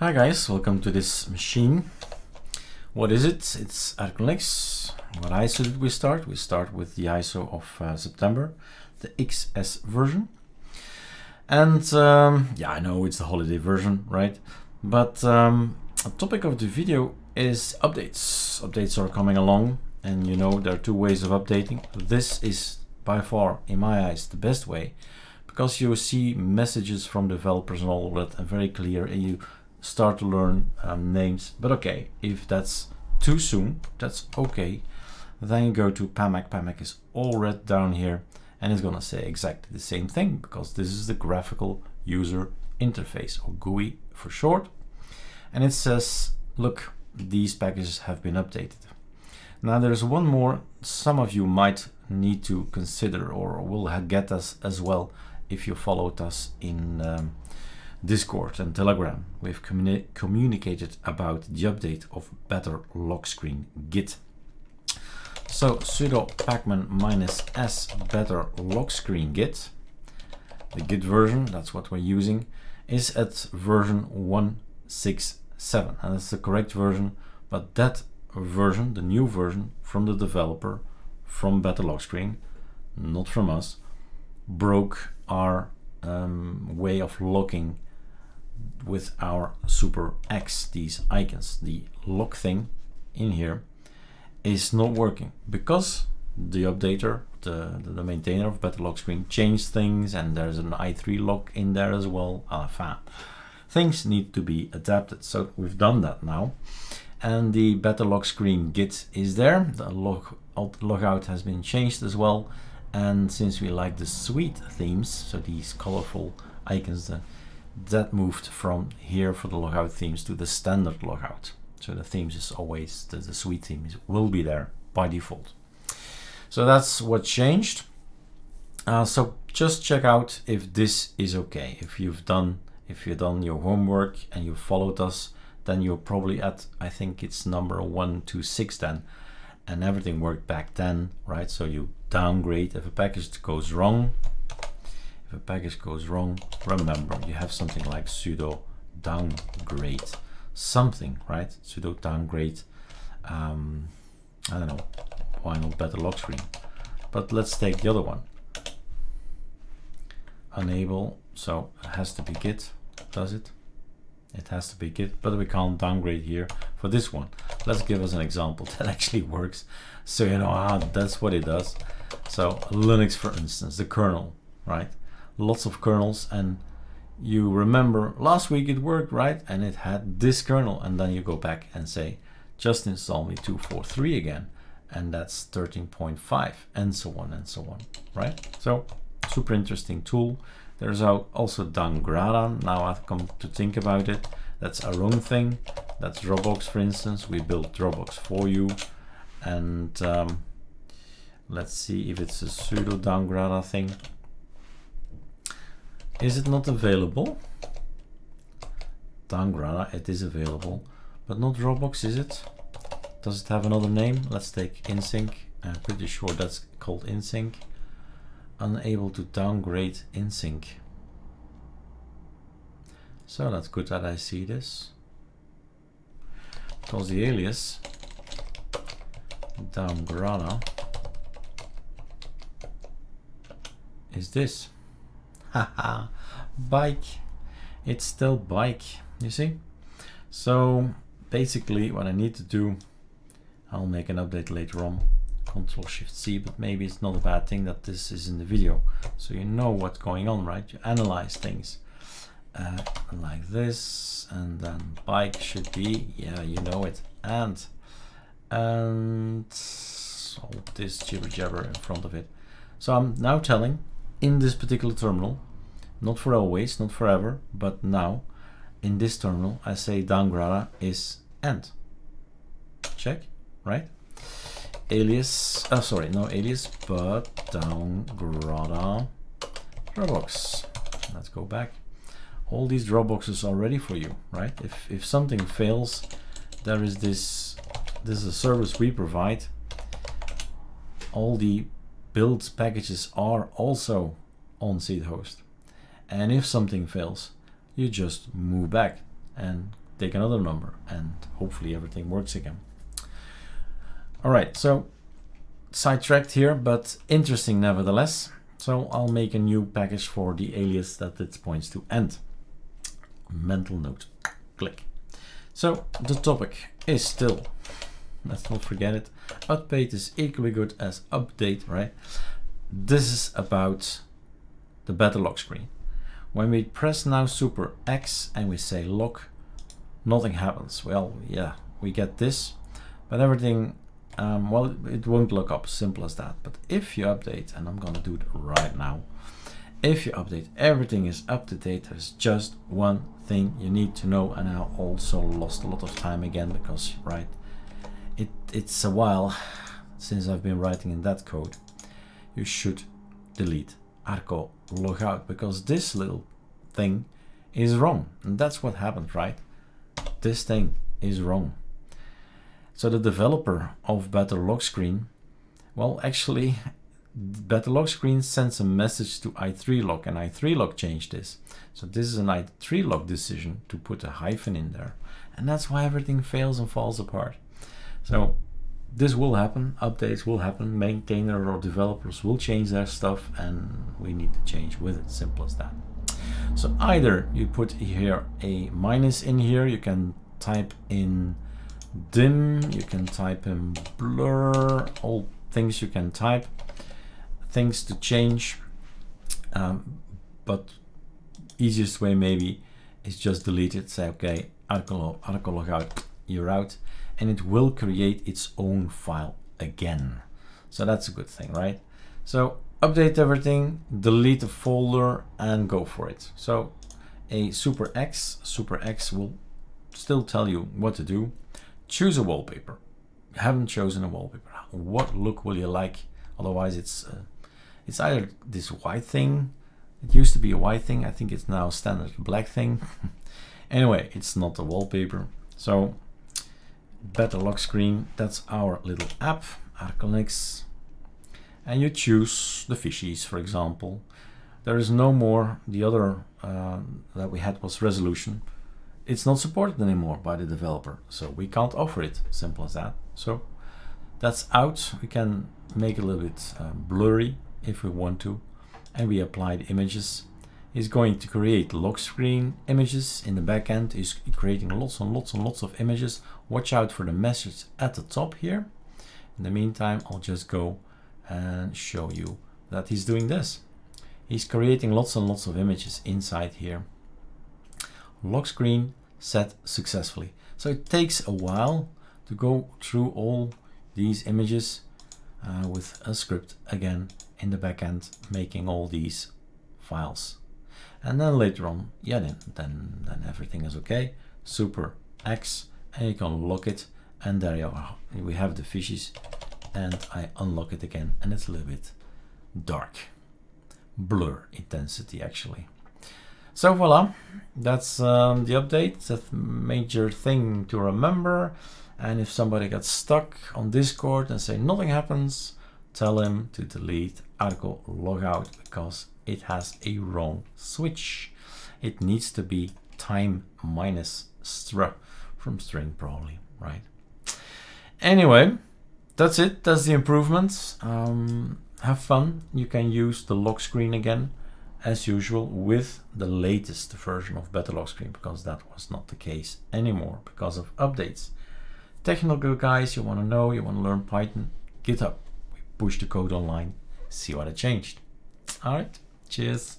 Hi guys, welcome to this machine. What is it? It's Linux. What ISO did we start? We start with the ISO of uh, September, the XS version. And um, yeah, I know it's the holiday version, right? But um, the topic of the video is updates. Updates are coming along and you know there are two ways of updating. This is by far, in my eyes, the best way because you see messages from developers and all that and very clear and you start to learn um, names. But okay, if that's too soon, that's okay. Then you go to PAMAC. PAMAC is all red down here and it's gonna say exactly the same thing because this is the graphical user interface or GUI for short. And it says, look, these packages have been updated. Now there's one more some of you might need to consider or will get us as well if you followed us in um, Discord and Telegram, we've communi communicated about the update of better lock screen git. So sudo pacman minus s better lock screen git, the git version, that's what we're using, is at version 167 and that's the correct version, but that version, the new version from the developer, from Better Lock Screen, not from us, broke our um, way of locking with our super X, these icons, the lock thing in here is not working because the updater, the, the, maintainer of Better Lock Screen changed things and there's an i3 lock in there as well. Enfin, things need to be adapted. So we've done that now. And the Better Lock Screen Git is there. The log, logout has been changed as well. And since we like the sweet themes, so these colorful icons, the that moved from here for the logout themes to the standard logout. So the themes is always, the, the sweet themes will be there by default. So that's what changed. Uh, so just check out if this is okay. If you've done, if you've done your homework and you followed us, then you're probably at, I think it's number 126 then, and everything worked back then, right? So you downgrade if a package goes wrong, if a package goes wrong, remember you have something like sudo downgrade something, right? Sudo downgrade, um, I don't know, why not better lock screen? But let's take the other one. Enable, so it has to be git, does it? It has to be git, but we can't downgrade here for this one. Let's give us an example that actually works. So you know, ah, that's what it does. So Linux, for instance, the kernel, right? Lots of kernels and you remember last week it worked right? And it had this kernel and then you go back and say just install me 243 again and that's 13.5 and so on and so on right? So super interesting tool. There's also downgrada now I've come to think about it. That's our own thing. That's Dropbox for instance. We built Dropbox for you. And um, let's see if it's a sudo downgrada thing is it not available? downgrada, it is available, but not Dropbox, is it? Does it have another name? Let's take InSync. I'm pretty sure that's called InSync. Unable to downgrade InSync. So that's good that I see this. Because the alias downgrada is this. Bike. It's still bike, you see? So basically what I need to do, I'll make an update later on. Control Shift C, but maybe it's not a bad thing that this is in the video. So you know what's going on, right? You analyze things uh, like this, and then bike should be, yeah, you know it, and and all this jibber jabber in front of it. So I'm now telling in this particular terminal, not for always, not forever, but now, in this terminal, I say downgrada is end. Check, right? Alias, oh sorry, no alias, but downgrada Dropbox. Let's go back. All these Dropboxes are ready for you, right? If, if something fails, there is this, this is a service we provide. All the build packages are also on seedhost. And if something fails, you just move back and take another number and hopefully everything works again. All right, so sidetracked here, but interesting nevertheless. So I'll make a new package for the alias that it points to end. Mental note, click. So the topic is still, let's not forget it, update is equally good as update, right? This is about the better lock screen. When we press now super X and we say lock, nothing happens. Well, yeah, we get this, but everything, um, well, it won't look up, simple as that. But if you update, and I'm gonna do it right now, if you update, everything is up to date. There's just one thing you need to know, and I also lost a lot of time again because, right, it it's a while since I've been writing in that code. You should delete arco logout because this little thing is wrong, and that's what happened, right? This thing is wrong. So the developer of Better Lock Screen, well, actually Better Lock Screen sends a message to i3lock and i3lock changed this. So this is an i3lock decision to put a hyphen in there. And that's why everything fails and falls apart. So this will happen, updates will happen, maintainer or developers will change their stuff and we need to change with it, simple as that. So either you put here a minus in here, you can type in dim, you can type in blur, all things you can type things to change um, but easiest way maybe is just delete it say okay article, article logout you're out and it will create its own file again. So that's a good thing right? So update everything delete the folder and go for it. So a super X super X will still tell you what to do. Choose a wallpaper. Haven't chosen a wallpaper. What look will you like? Otherwise it's uh, it's either this white thing, it used to be a white thing, I think it's now standard black thing. anyway, it's not a wallpaper. So better lock screen, that's our little app, Arcolinux. And you choose the fishies, for example. There is no more, the other uh, that we had was resolution. It's not supported anymore by the developer, so we can't offer it, simple as that. So that's out, we can make it a little bit uh, blurry if we want to and we apply the images is going to create lock screen images in the backend is creating lots and lots and lots of images. Watch out for the message at the top here. In the meantime I'll just go and show you that he's doing this. He's creating lots and lots of images inside here. Lock screen set successfully. So it takes a while to go through all these images uh, with a script again in the backend making all these files. And then later on, yeah, then, then, then everything is okay. Super X, and you can lock it, and there you are. We have the fishes, and I unlock it again, and it's a little bit dark. Blur intensity, actually. So voila, that's um, the update. A major thing to remember. And if somebody gets stuck on Discord and say nothing happens, tell him to delete article logout because it has a wrong switch. It needs to be time minus str from string probably, right? Anyway, that's it. That's the improvements. Um, have fun. You can use the lock screen again as usual with the latest version of Better Lock Screen because that was not the case anymore because of updates. Technical guys, you want to know, you want to learn Python, GitHub. Push the code online, see what it changed. All right, cheers.